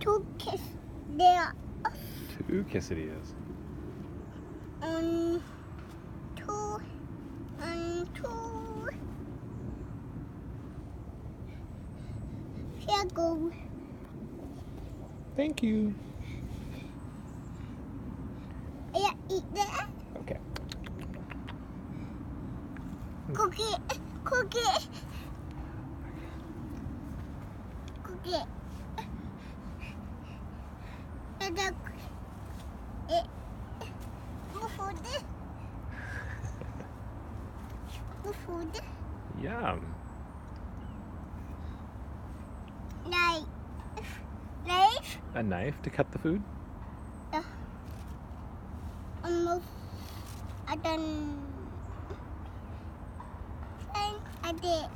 two kiss there. Two quesadillas. Um, two, um, two. Here go. Thank you. Yeah, eat that. Okay. Cookie, cookie, cookie. Yum. Knife. Knife. A knife to cut the food? I done. I did.